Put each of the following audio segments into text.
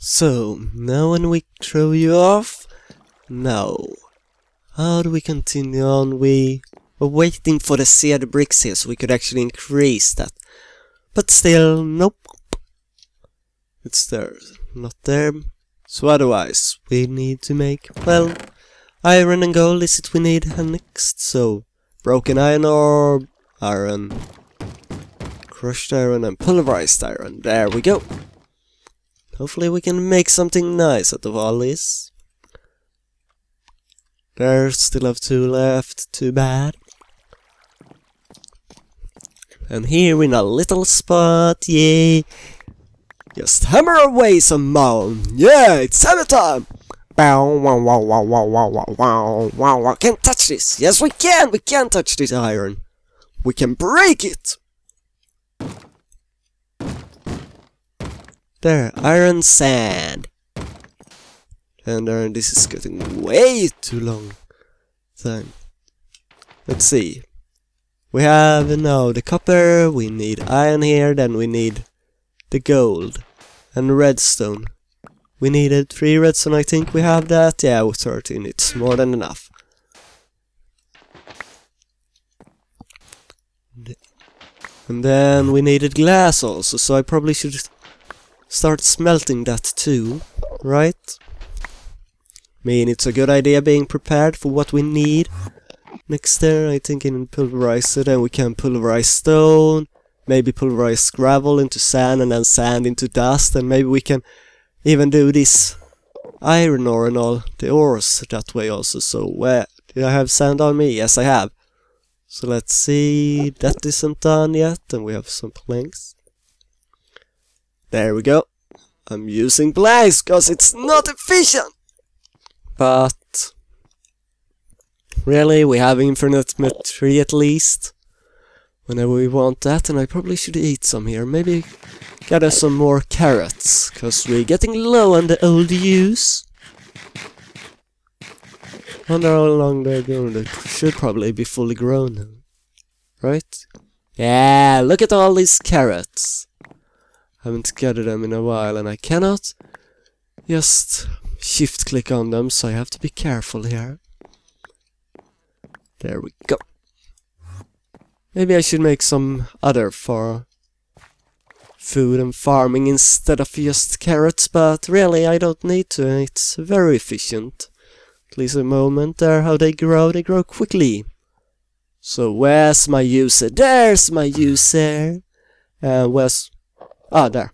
So, now when we throw you off? No. How do we continue on? We were waiting for the sea seared bricks here so we could actually increase that. But still, nope. It's there, not there. So otherwise, we need to make, well, iron and gold is it we need next, so broken iron or iron, crushed iron and pulverized iron, there we go. Hopefully we can make something nice out of all this. There's still have two left, too bad. And here in a little spot, yay! Just hammer away some more! Yeah, it's hammer time! Bow, wow, wow, wow, wow, wow, wow, wow, wow, wow. Can't touch this! Yes, we can! We can touch this iron! We can break it! There, iron sand. And uh, this is getting way too long. Time. Let's see. We have now the copper, we need iron here, then we need the gold and redstone. We needed 3 redstone, I think we have that. Yeah, with 13, it's more than enough. And then we needed glass also, so I probably should start smelting that too, right? Mean, it's a good idea being prepared for what we need. Next there, I think in pulverizer, then we can pulverize stone, maybe pulverize gravel into sand and then sand into dust, and maybe we can even do this iron ore and all the ores that way also. So, uh, did I have sand on me? Yes, I have. So let's see, that isn't done yet, and we have some planks. There we go. I'm using planks because it's not efficient. But really, we have infinite material at least. Whenever we want that, and I probably should eat some here. Maybe get us some more carrots, because we're getting low on the old use. Wonder how long they're going. They should probably be fully grown now. Right? Yeah, look at all these carrots. Haven't gathered them in a while and I cannot just shift click on them so I have to be careful here. There we go. Maybe I should make some other for food and farming instead of just carrots, but really I don't need to, it's very efficient. At least a moment there, how they grow, they grow quickly. So where's my juicer? There's my juicer! Uh, where's Ah, there.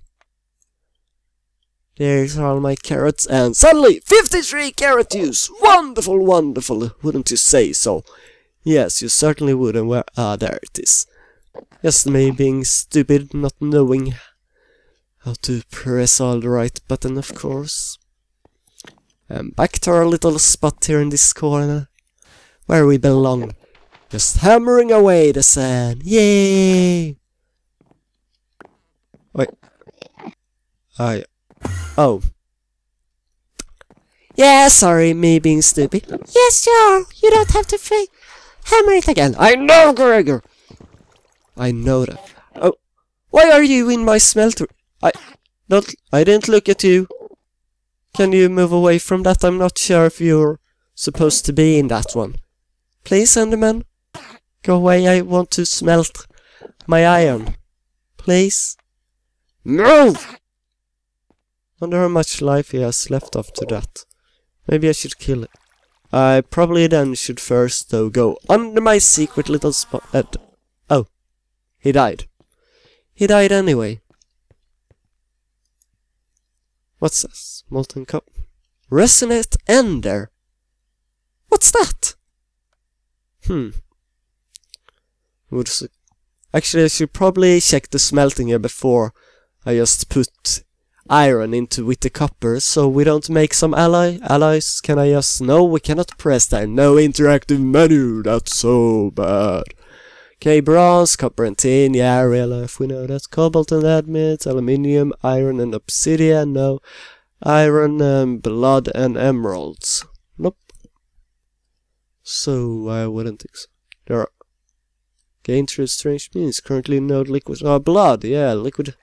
There's all my carrots, and suddenly 53 carrot juice! Wonderful, wonderful, wouldn't you say so? Yes, you certainly would, and where- ah, there it is. Just me being stupid, not knowing how to press all the right button, of course. And back to our little spot here in this corner, where we belong. Just hammering away the sand, yay! Wait. I. Oh. Yeah, sorry, me being stupid. Yes, sure. You don't have to fa- hammer it again. I know, Gregor. I know that. Oh, why are you in my smelter? I don't. I didn't look at you. Can you move away from that? I'm not sure if you're supposed to be in that one. Please, Enderman. Go away. I want to smelt my iron. Please. Move! Wonder how much life he has left after that. Maybe I should kill it. I probably then should first, though, go under my secret little spot. Uh, oh, he died. He died anyway. What's this? Molten cup. Resonant Ender. What's that? Hmm. Actually, I should probably check the smelting here before I just put iron into with the copper so we don't make some ally allies. Can I just no we cannot press that. No interactive menu, that's so bad. Okay, bronze, copper and tin, yeah, real life, we know that. Cobalt and ardite, aluminium, iron and obsidian, no. Iron and blood and emeralds. Nope. So I wouldn't think so. There are gain through strange means. Currently no liquid. Oh, blood, yeah, liquid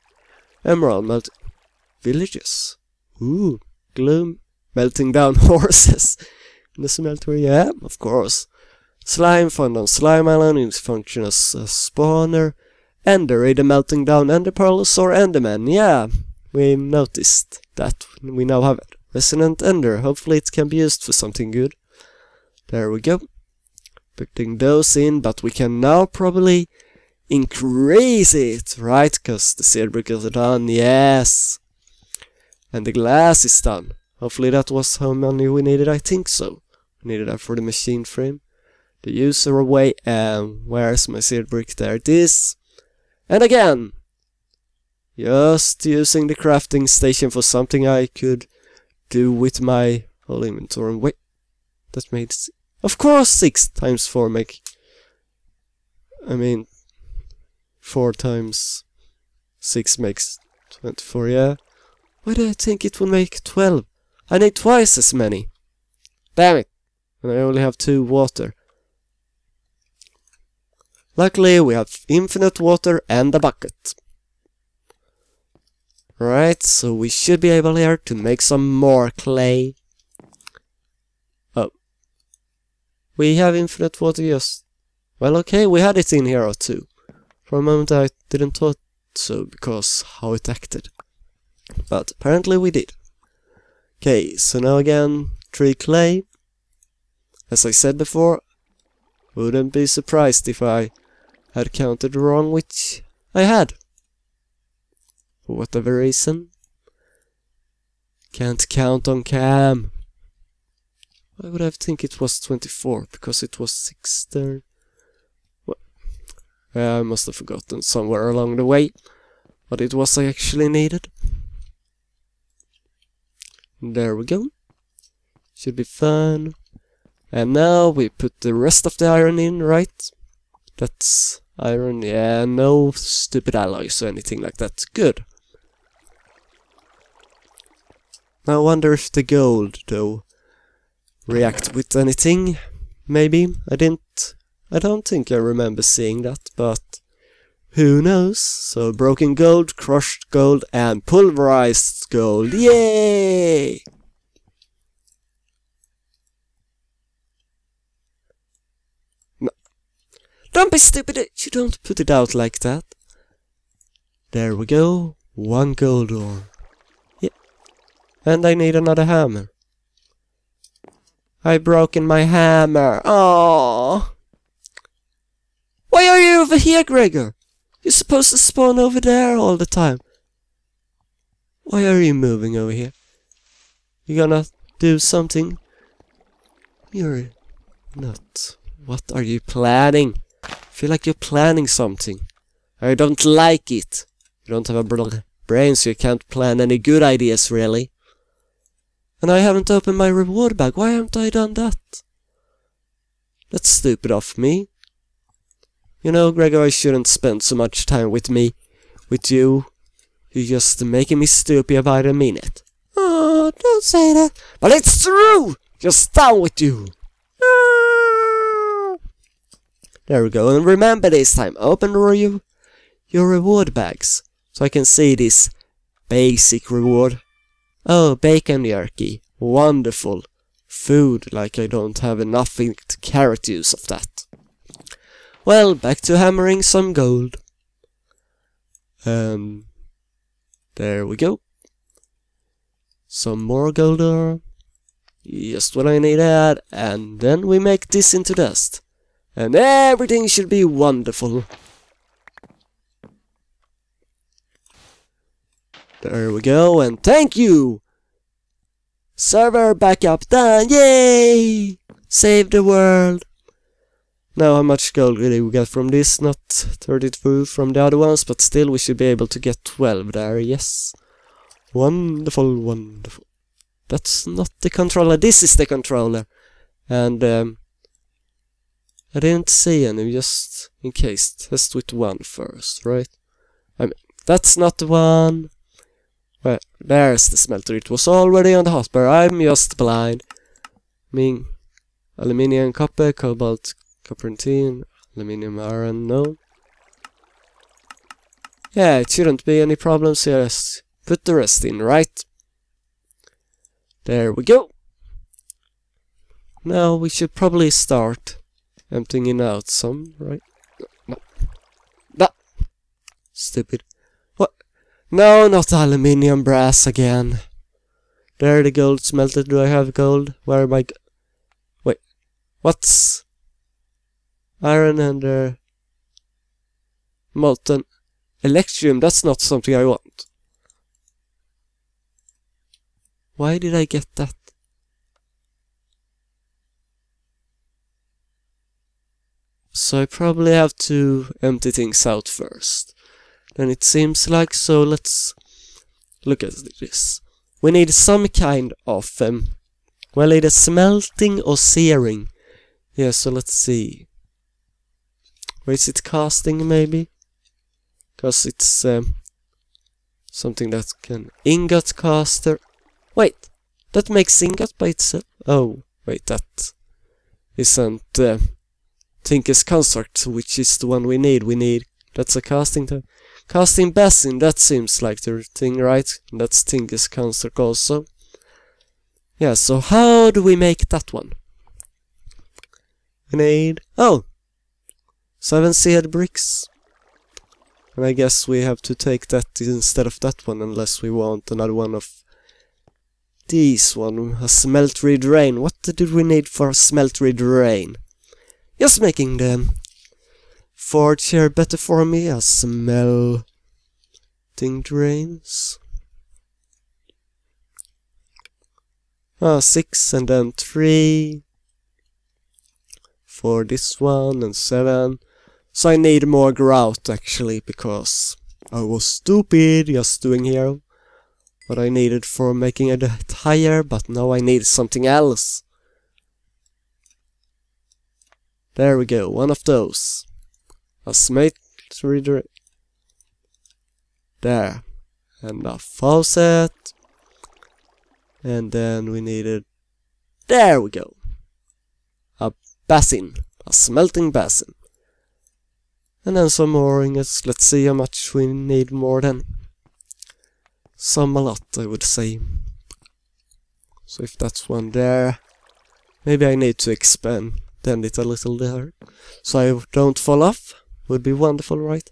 Emerald melt villages. Ooh, gloom. Melting down horses. In the smelter, yeah, of course. Slime found on Slime Island is function as a spawner. Ender, either melting down ender pearls or enderman, yeah. We noticed that. We now have it. Resonant ender. Hopefully it can be used for something good. There we go. Putting those in, but we can now probably increase it, right? Because the brick is done, yes. And the glass is done. Hopefully that was how many we needed, I think so. We needed that for the machine frame. The user away, and where's my seared brick? There it is. And again, just using the crafting station for something I could do with my whole inventory. Wait, that made of course, 6 times 4 make... I mean... 4 times 6 makes 24, yeah? Why do I think it will make 12? I need twice as many. Damn it! And I only have 2 water. Luckily, we have infinite water and a bucket. Right, so we should be able here to make some more clay. Oh. We have infinite water, yes. Well, okay, we had it in here too. For a moment I didn't thought so, because how it acted. But apparently we did. Okay, so now again, tree clay. As I said before, wouldn't be surprised if I had counted wrong, which I had. For whatever reason. Can't count on cam. Why would I think it was 24? Because it was 6 there. Well, I must have forgotten somewhere along the way. But it was I actually needed. There we go. Should be fun. And now we put the rest of the iron in, right? That's iron, yeah, no stupid alloys or anything like that. Good. I wonder if the gold, though, react with anything. Maybe. I didn't... I don't think I remember seeing that, but... Who knows? So broken gold, crushed gold, and pulverized gold. Yay! No. Don't be stupid! You don't put it out like that. There we go. One gold ore. Yeah. And I need another hammer. I've broken my hammer. Oh. Why are you over here, Gregor? You're supposed to spawn over there all the time. Why are you moving over here? You gonna do something? You're not. What are you planning? I feel like you're planning something. I don't like it. You don't have a brain, so you can't plan any good ideas, really. And I haven't opened my reward bag. Why haven't I done that? That's stupid of me. You know, Gregor, I shouldn't spend so much time with me, with you. You're just making me stupid about a minute. Oh, don't say that. But it's true! Just down with you. Ah. There we go. And remember this time, open your, your reward bags. So I can see this basic reward. Oh, bacon jerky. Wonderful. Food, like I don't have enough carrot use of that. Well, back to hammering some gold. Um, there we go. Some more gold ore. Just what I needed, and then we make this into dust. And everything should be wonderful. There we go, and thank you! Server backup done, yay! Save the world! Now how much gold did we get from this? Not 32 from the other ones, but still we should be able to get 12 there, yes. Wonderful, wonderful. That's not the controller, this is the controller! And, um, I didn't see any, just in case. Test with one first, right? I mean, that's not the one. Well, there's the smelter. It was already on the hotbar. I'm just blind. I mean, aluminium, copper, cobalt, and aluminium, iron, no. Yeah, it shouldn't be any problems here. Put the rest in, right? There we go. Now we should probably start emptying out some, right? No. No. Stupid. What? No, not aluminium brass again. There the gold smelted. Do I have gold? Where am I? Wait. What's iron and uh, molten electrum? That's not something I want. Why did I get that? So I probably have to empty things out first. Then it seems like so let's look at this. We need some kind of um, well either smelting or searing. Yeah, so let's see. Or is it casting maybe? Because it's um, something that can ingot caster. Wait, that makes ingot by itself. Oh, wait, that isn't uh, Tinker's construct, which is the one we need. We need that's a casting time. Casting basin, that seems like the thing, right? That's Tinker's construct also. Yeah, so how do we make that one? We need oh seven seared bricks. And I guess we have to take that instead of that one unless we want another one of these one, a smeltery drain. What did we need for a smeltery drain? Just making the forge here better for me, a smelting drains. Ah, six and then three for this one and seven. So I need more grout actually because I was stupid just doing here what I needed for making it higher, but now I need something else. There we go, one of those. A smite reader. There. And a faucet. And then we needed... There we go. A basin. A smelting basin. And then some more ingots. Let's see how much we need more then. Some a lot, I would say. So if that's one there, maybe I need to expand then it a little there, so I don't fall off. Would be wonderful, right?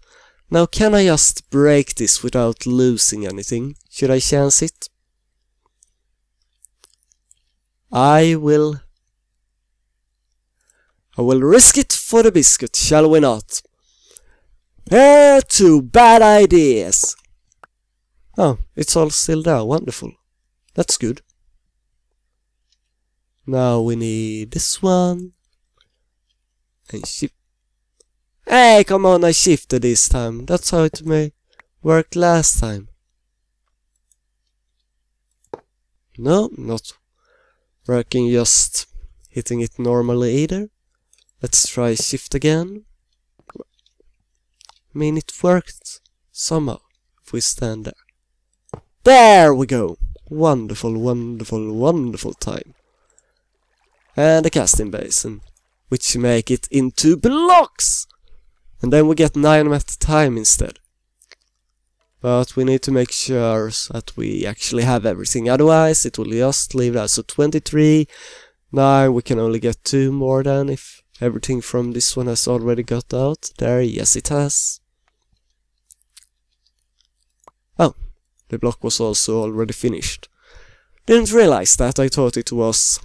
Now can I just break this without losing anything? Should I chance it? I will... I will risk it for the biscuit, shall we not? Eh, two bad ideas! Oh, it's all still there. Wonderful. That's good. Now we need this one. And shift. Hey, come on, I shifted this time. That's how it may worked last time. No, not working, just hitting it normally either. Let's try shift again. I mean, it worked somehow if we stand there. There we go! Wonderful, wonderful, wonderful time. And a casting basin, which make it into blocks! And then we get 9 at a time instead. But we need to make sure that we actually have everything, otherwise it will just leave us So 23, 9, we can only get 2 more than if everything from this one has already got out. There, yes it has. Oh, the block was also already finished. Didn't realize that, I thought it was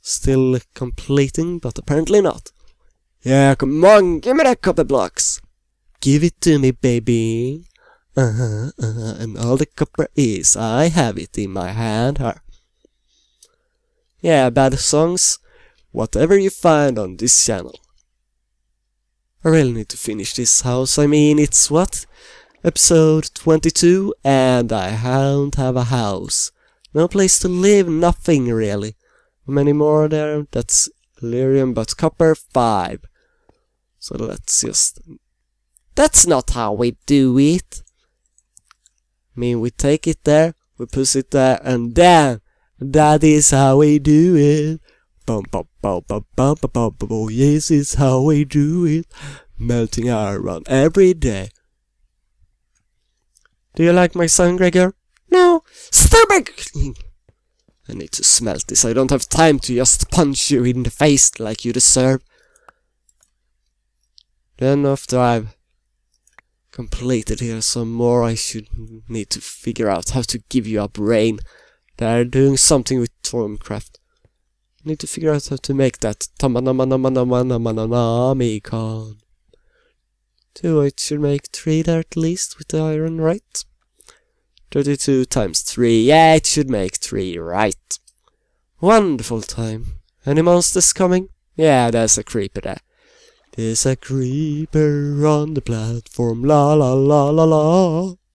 still completing, but apparently not. Yeah, come on, give me that copper blocks. Give it to me, baby. Uh-huh, uh-huh, and all the copper is, I have it in my hand. Yeah, bad songs, whatever you find on this channel. I really need to finish this house, I mean, it's what? Episode 22 and I don't have a house. No place to live, nothing really. Many more there? That's Lyrium, but copper 5. So let's just... That's not how we do it! I mean, we take it there, we put it there, and then that is how we do it. Bum bum bum bum bum bum bum bum. Yes, is how we do it. Melting iron every day. Do you like my son, Gregor? No, stupid! I need to smelt this. I don't have time to just punch you in the face like you deserve. Then after I've completed here some more, I should need to figure out how to give you a brain. They're doing something with Thaumcraft. Need to figure out how to make that Tamanamanamanamanamanamicon. Two, it uh, should make three there at least with the iron, right? 32 times 3. Yeah, it should make 3, right. Wonderful time. Any monsters coming? Yeah, there's a creeper there. There's a creeper on the platform, la la la la la.